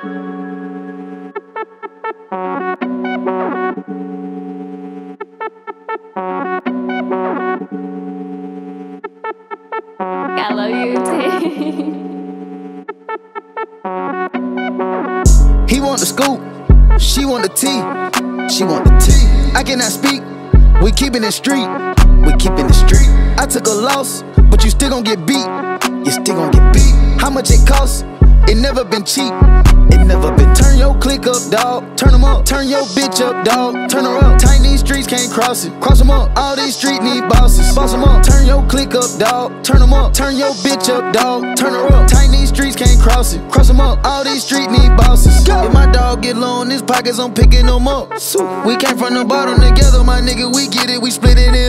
I love you too. He want the scoop, she want the tea, she want the tea. I cannot speak, we keeping it street, we keeping it street. I took a loss, but you still gon' get beat, you still gon' get beat. How much it cost? It never been cheap, never been. Turn your click up, dog. Turn 'em up. Turn your bitch up, dog. Turn her up. Tiny streets can't cross it. Cross 'em up. All these streets need bosses. Boss 'em up. Turn your click up, dog. Turn 'em up. Turn your bitch up, dog. Turn her up. Tiny streets can't cross it. Cross 'em up. All these streets need bosses. If my dog get low in his pockets, I'm picking them up. We came from the bottom together, my nigga. We get it. We splitting it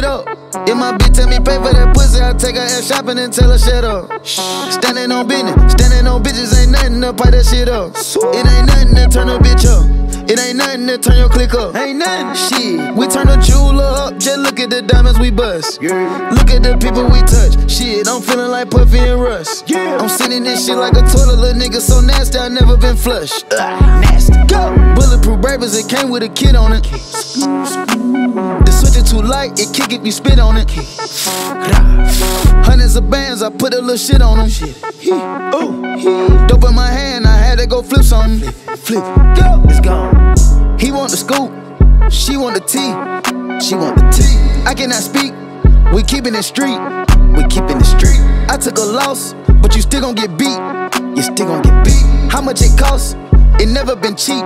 up. If my bitch tell me pay for that pussy, I take her ass shopping and tell her shut up. Standing on business, standing on bitches ain't nothing to pipe that shit up. It ain't nothing to turn a bitch up. It ain't nothing to turn your click up. Ain't nothing. Shit, we turn the jeweler up. Just look at the diamonds we bust. Look at the people we touch. Shit, I'm feeling like Puffy and Russ. Yeah. I'm sitting this shit like a toilet, little nigga so nasty. I never been flushed. Ah, nasty. Go. Bulletproof Brabus, it came with a kid on it. Light, it kick if you spit on it. Hundreds of bands, I put a little shit on them. Ooh, dope in my hand, I had to go flip something. Flip, go, it's gone. He want the scoop, she want the tea, she want the tea. I cannot speak, we keeping it street, we keeping it street. I took a loss, but you still gon' get beat, you still gon' get beat. How much it cost? It never been cheap,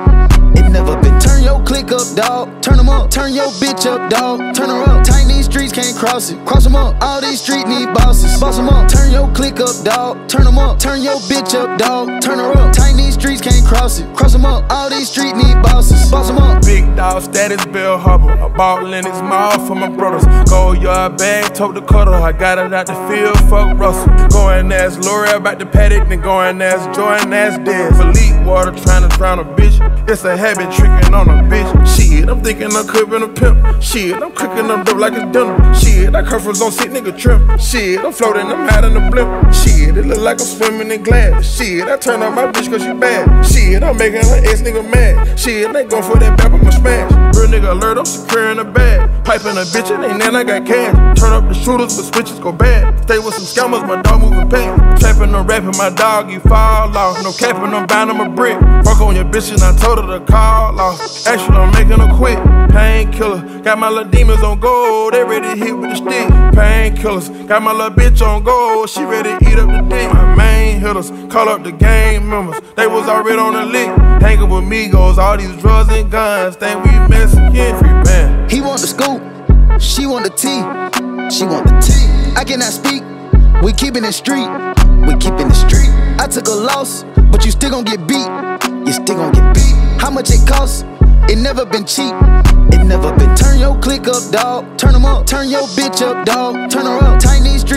it never been. Turn your click up, dog. Turn 'em up. Turn your bitch up, dog. Turn her up. Tiny streets can't cross it. Cross 'em up. All these streets need bosses. Boss 'em up. Turn your click up, dog. Turn Turn 'em up. Turn your bitch up, dog. Turn her up. Tiny streets can't cross it. Cross 'em up. All these streets need bosses. Boss 'em up. Dog status, Bill Harbor. Ball in his mouth for my brothers. Go yard bag, tote the cutter. I got it out the field, fuck Russell. Going and ask L'Oreal about the paddock, then going and ask Jordan, ask Dez. Elite water trying to drown a bitch. It's a habit tricking on a bitch. Shit, I'm thinking I'm cooking a pimp. Shit, I'm cooking them dope like a dinner. Shit, that curve on sick nigga trim. Shit, I'm floating, I'm out in the blimp. Shit, it look like I'm swimming in glass. Shit, I turn on my bitch cause she bad. Shit, I'm making her ex nigga mad. Shit, they go for that bap, I'ma smash. Real nigga alert, I'm securing the bag. Piping a bitch, and ain't then I got cash. Turn up the shooters, but switches go bad. Stay with some scammers, my dog moving past. Trapping and rapping, my dog, you fall off. No capping, I'm bound, I'm a brick. Fuck on your bitch, and I told her to call off. Actually, I'm making her quit. Painkiller, got my little demons on gold, they ready to hit with the stick. Painkillers, got my little bitch on gold, she ready to eat up the dick. My main hitters, call up the gang members, they was already on the lick. With Migos, all these drugs and guns, think we Mexican free man. He want the scoop, she want the tea, she want the tea. I cannot speak, we keeping it street, we keeping it street. I took a loss, but you still gon' get beat, you still gon' get beat. How much it cost? It never been cheap, it never been. Turn your click up, dog. Turn 'em up. Turn your bitch up, dog. Turn her up. Tiny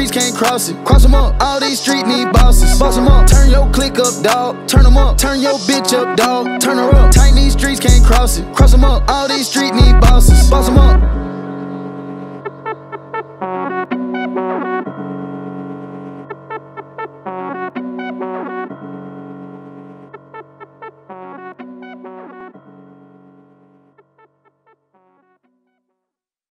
streets can't cross it. Cross 'em up. All these streets need bosses. Boss 'em up. Turn your click up, dog. Turn 'em up. Turn your bitch up, dog. Turn her up. tight these streets can't cross it. Cross 'em up. All these streets need bosses. Boss 'em up.